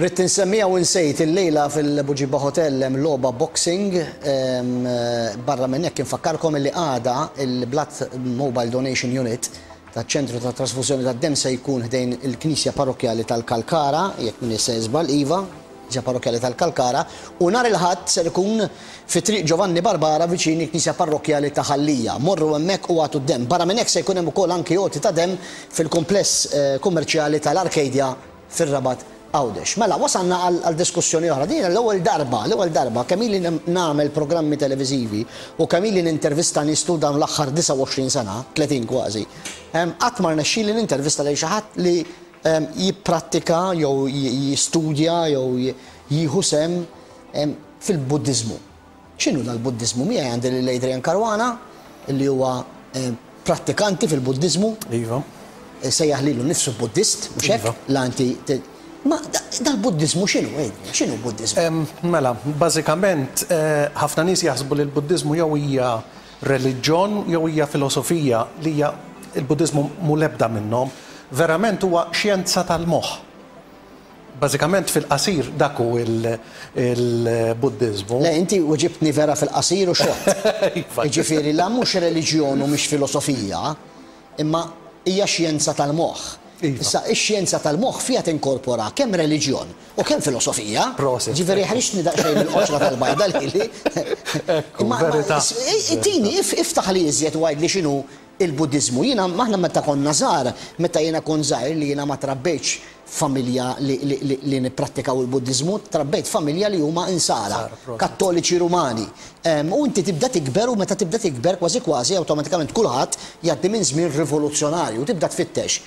Ritt insemmija u nsejt il-lejla fil-Buġiba Hotel hemm logħba boxing barra minn hekk infakkarkom li għada il-Blood Mobile Donation Unit taċ-ċentru ta' trasfusjoni tad-dem se jkun ħdejn il-Knisja Parrokkjali tal-Kalkara, jekk minn se żball iva, Knisja Parrokkjali tal-Kalkara, u nhar il-Ħadd ser ikun fi Triq Ġovanni Barbara viċin il-Knisja Parrokkjali ta' Ħal Lija. Morru hemmhekk u agħtu d-demm. Barra minn hekk se jkun hemm ukoll anki għoti ta' demm fil-kumpless kummerċjali tal-Arcadia fir-Rabat Għawdex. Mela, wasalna għal diskussjoni oħra. Din hija l-ewwel darba, l-ewwel darba kemm ili nagħmel programmi televiżivi u kemm ili nintervista nies tul dawn l-aħħar 29 sena, 30 kważi, qatt ma rnexxieli nintervista lil xi ħadd li jipprattika jew jistudja jew jieħu sehem fil-Buddiżmu. X'inhu dal-Buddiżmu? Miegħi għandi lil Adrian Caruana li huwa prattikanti fil-Buddiżmu. Iva. Isejjaħ lilu nnifsu Buddist, mhux hekk? Iva. La inti Ma dal-Buddiżmu x'inhu Adrian? X'inhu Buddiżmu? Mela, bażikament ħafna nies jaħsbu li l-Buddiżmu jew hija reliġjon jew hija filosofija li hija il-Buddiżmu mhu l-ebda minnhom, verament huwa xjenza tal-moħħ. Bażikament fil-qasir dak hu l-Buddiżmu. Le, inti weġibtni vera fil-qasir u xott. Jiġifieri la mhux reliġjon u mhix filosofija. Imma hija xjenza tal-moħħ. Issa, ix-xjenza tal-moħħ fiha tinkorpora kemm reliġjon u kemm filosofija. Prosit. Ġifieri ħriġtni daqsxejn mill-qoċra tal-bajda lili. Ekku, verità. Imma tini, iftaħli iżjed u għidli x'inhu l-Buddiżmu. Jiena, aħna meta konna żgħar, meta jiena kont żgħir li jiena ma trabbejtx familja li nipprattikaw il-Buddiżmu, trabbejt f'familja li huma Insara, Kattoliċi Rumani. U inti tibda tikber u meta tibda tikber kważi kważi awtomatikament kulħadd jgħaddi minn żmien rivoluzzjonarju u tibda tfittex.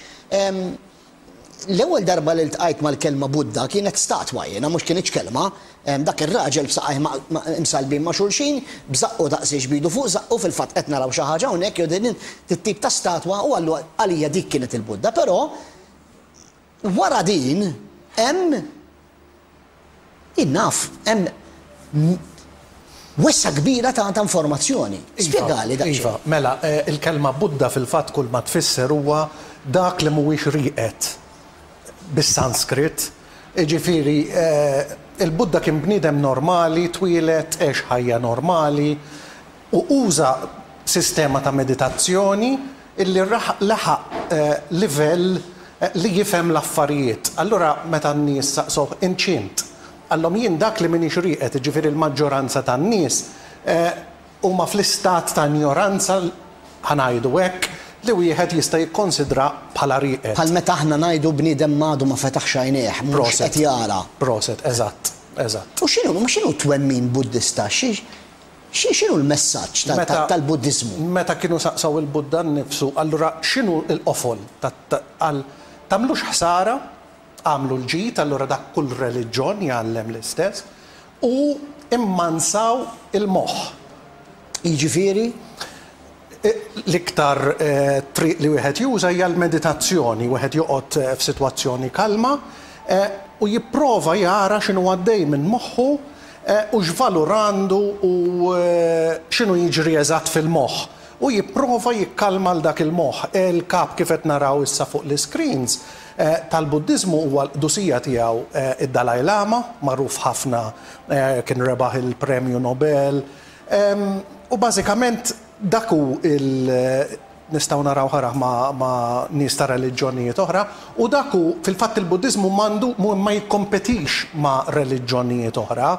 L-ewwel darba li ltqajt mal-kelma Buddha kienet statwa jiena mhux kinitx kelma, dak ir-raġel b'saqajh msallbin ma' xulxin, b'żaqqu daqsiex b'idu fuq żaqqu, fil-fatt qed naraw xi ħaġa hawnhekk jew din it-tip ta' statwa u għalija dik kienet il-Buddha. Però Wara din hemm jien naf hemm wessa kbira ta' ta' informazzjoni. Spjegali daqsxejn. Iva, mela, eh, il-kelma Buddha fil-fatt kull ma tfisser huwa dak li mhuwiex rieqed bis-Sanskrit. Jiġifieri, eh, il-Buddha kien bniedem normali, twieled, għex ħajja normali, u uża sistema ta' meditazzjoni illi laħaq livell li jifhem l-affarijiet. Allura meta n-nies staqsowh, Int x'int? Qallhom, Jien dak li m'iniex rieqed, jiġifieri l-maġġoranza tan-nies huma fl-istat ta' injoranza, ħa ngħidu hekk, li wieħed jista' jikkonsidra bħala rieqed. Bħal meta aħna ngħidu bniedem m'għadu ma fetaħx għajnejh, mhux qed jara. Proset, proset, eżatt, eżatt. U x'inhu, ma x'inhu t-twemmin Buddista? X'inhu l-messaġġ tal-Buddiżmu? Meta kienu saqsew il-Buddha nnifsu, allura x'inhu l-qofol ta', qal, tagħmlux ħsara, agħmlu l-ġid, allura dak kull reliġjon jgħallem l-istess, u mmansaw il-moħħ. Jiġifieri, L-iktar triq li wieħed juża hija l-meditazzjoni, wieħed joqgħod f'sitwazzjoni kalma u jipprova jara x'inhu għaddej minn moħħu u x'valur għandu u x'inhu jiġri eżatt fil-moħħ u jipprova jikkalma 'l dak il-moħħ. Il-kap kif qed naraw issa fuq l-iscreens tal-Buddiżmu huwa l-Qdusija Tiegħu id-Dalai Lama, magħruf ħafna kien rebaħ il-Premju Nobel U bażikament dak hu l, nistgħu naraw ħarah ma' nies ta' reliġjonijiet oħra, u dak hu, fil-fatt il-Buddiżmu m'għandu, ma jikkompetix ma' reliġjonijiet oħra.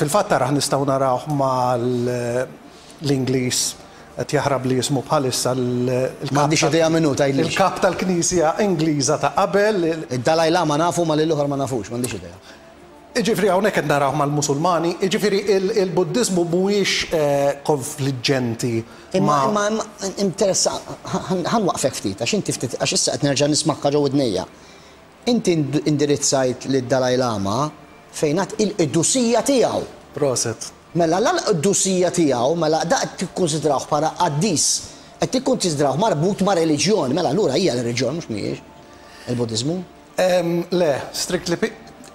Fil-fatt arah nistgħu narawh ma' l-Ingliż, qed jaħrabli ismu bħalissa, il-Kap tal-Knisja Ingliża ta' qabel. Id-Dalai Lama nafu ma lill-oħra ma nafux, m'għandix idea. Jiġifieri hawnhekk qed narawh mal-Musulmani, jiġifieri il-Buddiżmu mhuwiex konfliġġenti ma'. Imma, imma, imma, interessa, ħa nwaqqfek ftit, għax inti ftit, għax issa qed nerġa' nismagħha ġo widnejja. Inti indirizzajt lid-Dalai Lama fejn għedt il-qdusija tiegħu. Proset. Mela la l-qdusija tiegħu, mela dak qed tikkunsidrawh bħala qaddis, qed tikkunsidrawh marbut ma' reliġjon, mela allura hija reliġjon mhux mhijiex? Il-Buddiżmu? Le, strictly pi.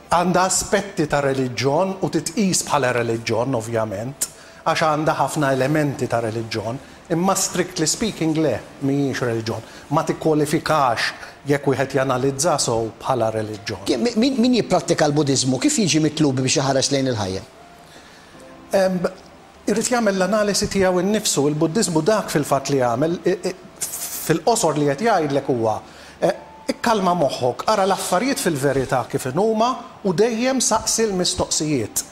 Għandha aspetti ta' reliġjon u titqis bħala reliġjon, ovvjament, għax għandha ħafna elementi ta' reliġjon, imma strictly speaking le, mhijiex reliġjon. Ma tikkwalifikax, jekk wieħed janalizza sew, bħala reliġjon. Min min jipprattika l-Budiżmu kif jiġi mitlub biex iħares lejn il-ħajja? Irid jagħmel l-analisi tiegħu nnifsu, il-Buddiżmu dak fil-fatt li għamel, fil-qosor li qed jgħidlek huwa, ikkalma moħħok, ara l-affarijiet fil-verità kif inhuma u dejjem saqsi l-mistoqsijiet.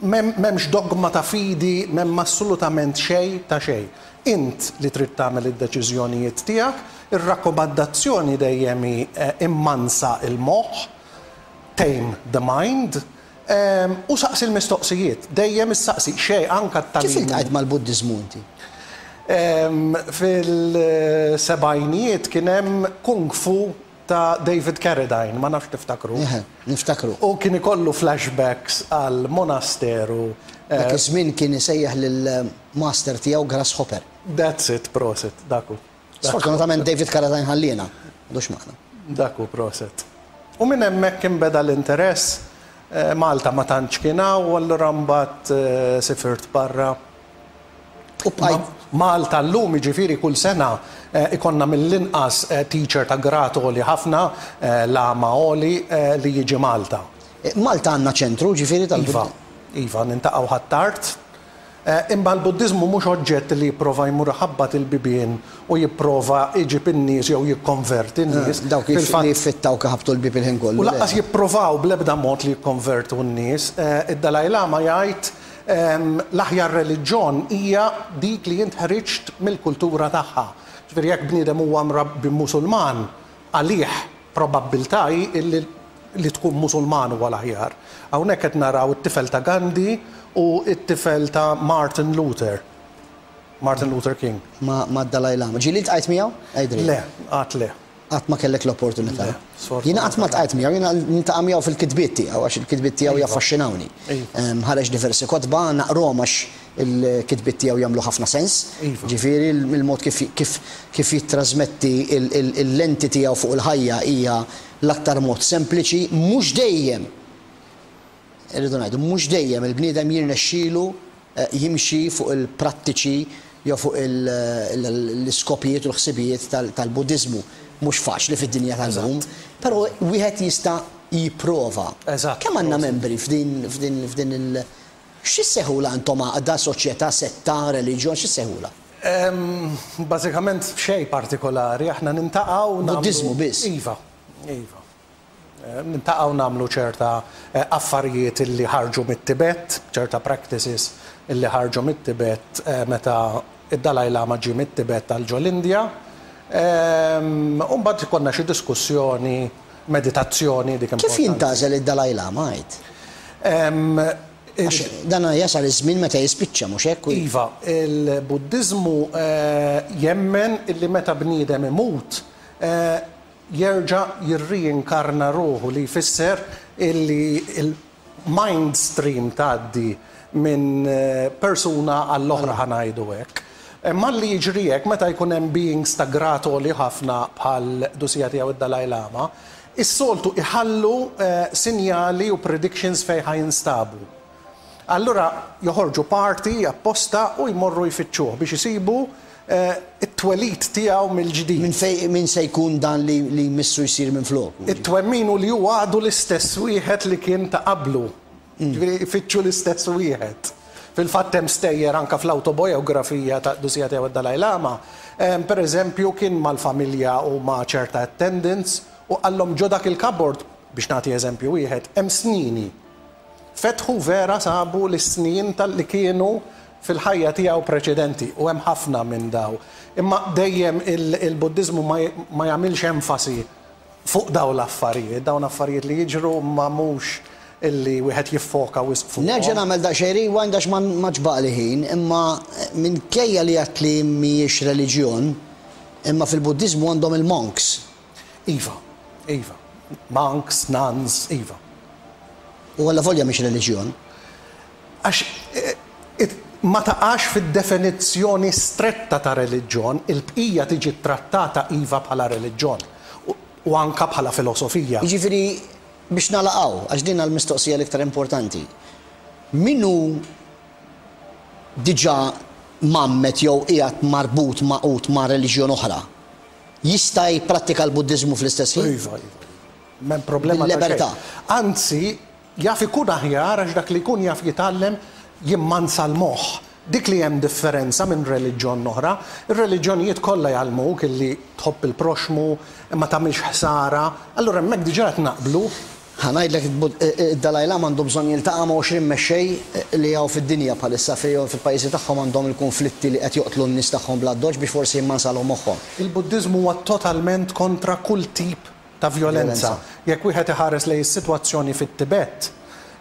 M'hemmx dogma ta' fidi, m'hemm assolutament xejn ta' xejn. Int li trid tagħmel id-deċiżjonijiet tiegħek, ir-rakkomandazzjoni dejjem hi immansa l-moħħ, tame the mind, U saqsi l-mistoqsijiet. Dejjem issaqsi, x'e anke t-tagħlim. Kif iltqajt mal-Buddiżmu inti? Fil-sebgħinijiet kien hemm Kung Fu ta' David Carradine, ma nafx tiftakru. Eħe, niftakru. U kien ikollu flashbacks għall-monasteru. Dak iż-żmien kien isejjaħ lill-master tiegħu Grasshopper. That's it, prosit, dak hu. Sfortunatament David Carradine ħalliena, m'għadux magħna. Dak hu proset. U minn hemmhekk inbeda l-interess, Malta ma tantx kien hawn u allura mbagħad sifirt barra u bqajt. Malta llum jiġifieri kull sena jkollna mill-inqas teacher ta' grad għoli ħafna, l-agħma għoli, li jiġi Malta. Malta għandna ċentru jiġifieri tal-. Iva, iva, niltaqgħu Ħ'Attard. Imma l-Buddiżmu mhux oġġett li jipprova jmur iħabbat il-bibien u jipprova jġib in-nies jew jikkonverti n-nies. Dawk li jiffittawk iħabbtu l-bieb il-ħin kollu, le. U lanqas jippruvaw bl-ebda mod li jikkonvertu n-nies. Id-Dalai Lama jgħid, L-aħjar reliġjon hija dik li int ħriġt mill-kultura tagħha. Ġifieri jekk bniedem huwa mrabbi Musulman, għalih Probabbiltà hi illi li tkun Musulman huwa l-aħjar. Hawnhekk qed naraw it-tifel ta' Gandhi u t-tifel ta' Martin Luther, Martin Luther King. Ma' ma' d-Dalai Lama. Ġieli ltqajt miegħu? Għidli. Le, qatt le. Qatt ma kellek l-opportunità? Le, sfortunatament. Jiena qatt ma ltqajt miegħu, jiena niltaqa' miegħu fil-kitbiet tiegħu għax il-kitbiet tiegħu jaffaxxinawni. Iva. Ħareġ diversi kotba, naqrahom għax Il-kitbiet tiegħu jagħmlu ħafna sens. Iva. Ġifieri il-mod kif kif kif jittrażmetti il-lenti tiegħu fuq il-ħajja hija l-aktar mod sempliċi. Mhux dejjem, irridu ngħidu, mhux dejjem il-bniedem jirnexxilu jimxi fuq il-prattiċi jew fuq l-iskopijiet u l-ħsibijiet tal-Buddiżmu. Mhux faċli fid-dinja tal-lum. Però wieħed jista' jipprova. Eżatt. Kemm għandna membri f'din f'din f'din il Xi ssejħulha intom għaqda, soċjetà, setta, reliġjon, xi ssejħulha? Ehm, bażikament xejn partikolari, aħna nintaqgħu nagħmlu. Buddiżmu biss? Iva, iva. Ehm, nintaqgħu nagħmlu ċerta eh, affarijiet illi ħarġu mit-Tibet, ċerta practices illi ħarġu mit-Tibet eh, meta id-Dalai Lama ġie mit-Tibet għal ġol-Indja. Ehm, u mbagħad konna xi diskussjoni meditazzjoni dik importanti. Kif jintgħażel id-Dalai Lama għid? Għax dan jasal iż-żmien meta jispiċċa, mhux hekk? Iva, il-Buddiżmu jemmen illi meta bniedem imut jerġa' jirriinkarna ruħu li jfisser illi mind stream tgħaddi minn persuna għall-oħra ħa ngħidu hekk. Malli jiġri hekk meta jkun hemm beings ta' grad għoli ħafna bħal Dusija Tiegħu d-Dalai Lama, is-soltu jħallu sinjali u predictions fejn ħa jinstabu. Allura joħorġu party apposta u jmorru jfittxuh biex isibu it-twelid tiegħu mill-ġdid. Minn fejn min se jkun dan li jmissu jsir minfloku? It-twemmin hu li hu għadu l-istess wieħed li kien ta' qablu. Jiġifieri ifittxu l-istess wieħed. Fil-fatt hemm stejjer anke fl-awtobojografija ta' Qdus Siħatija wad-Dalai Lama. Pereżempju kien mal-familja u ma' ċerta attendants u qallhom ġo dak il-cupboard, biex nagħti eżempju wieħed, hemm snini. Fetħu vera sabu l-isnien li kienu fil-ħajja tiegħu preċedenti, u hemm ħafna minn daw. Imma dejjem il-Buddiżmu ma jagħmilx enfasi fuq dawn l-affarijiet, dawn affarijiet li jiġru imma mhux illi wieħed jiffoka wisq fuqhom. Nerġa' nagħmel daqsxejn rewind għax ma ċbaqli ħin, imma minkejja li għedt li mhijiex reliġjon, imma fil-Buddiżmu għandhom il-monks. Iva, iva. Monks, nuns, iva. U allavolja mhix reliġjon. Għax ma taqax fid-definizzjoni stretta ta' reliġjon, il-bqija tiġi ttrattata iva bħala reliġjon u anke bħala filosofija. Jiġifieri, biex nagħlaq hawn, għax din l-mistoqsija l-iktar importanti, min hu diġà mgħammed jew qiegħed marbut magħqud ma' reliġjon oħra, jista' jipprattika l-Buddiżmu fl-istess ħin? Iva, iva. M'hemm problema ta' xejn. Bil-libertà. Anzi, Jaf ikun aħjar għax dak li jkun jaf jitgħallem jimmansa l-moħħ. Dik li hemm differenza minn reliġjon oħra. Ir-reliġjonijiet kollha jgħallmuk illi tħobb il-proxxmu, ma tagħmilx ħsara. Allura hemmhekk diġà qed naqblu. Ħa ngħidlek, id-Dalai Lama għandu bżonn jiltaqa' ma' għoxrin mexxej li hawn fid-dinja bħalissa fejn jew fil-pajjiżi tagħhom għandhom il-kunflitti li qed joqtlu n-nies tagħhom bl-addoċċ biex forsi jimmansalhom moħħhom. Il-Buddiżmu huwa totalment kontra kull tip ta' vjolenza. Jekk wieħed iħares lejn is-sitwazzjoni fit-Tibet,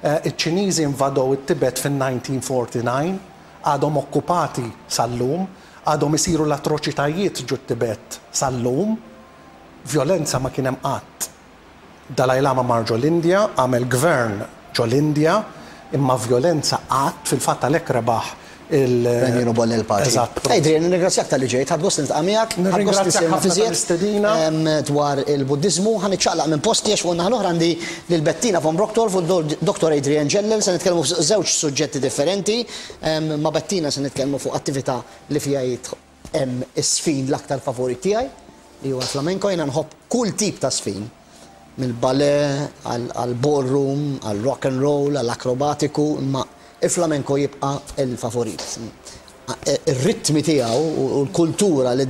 iċ-Ċiniżi invadew it-Tibet fin-1949, għadhom okkupati sal-lum, għadhom isiru l-atroċitajiet ġut-Tibet sal-lum. Vjolenza ma kien hemm qatt. Dalai Lama mar ġol-Indja, għamel gvern ġo l-Indja, imma vjolenza qatt, fil-fatt għalhekk rebaħ il-. Premju Nobel għall-Paċi. Eżatt. Adrian, nirringrazzjak talli ġejt, ħadt gost niltaqa' miegħek. Nirringrazzjak ħafna tal-istedina. Ħadt gost nisimgħek ħafna iżjed dwar il-Buddiżmu. Ħa niċċaqlaq minn posti għax fuq in-naħa l-oħra għandi lil Bettina von Brockdorff u Dottor Adrian Jellel, se nitkellmu fuq żewġ suġġetti differenti. Ma' Bettina se nitkellmu fuq attività li fiha hi Hemm is-żfin l-aktar favorit tiegħi li huwa l-flamenco. Jiena nħobb kull tip ta' żfin, mill-ballet għall-ballroom, għar-rock and roll, għall-akrobatiku, imma l-flamenco jibqa' l-favorit. Ir-ritmi tiegħu u l-kultura li.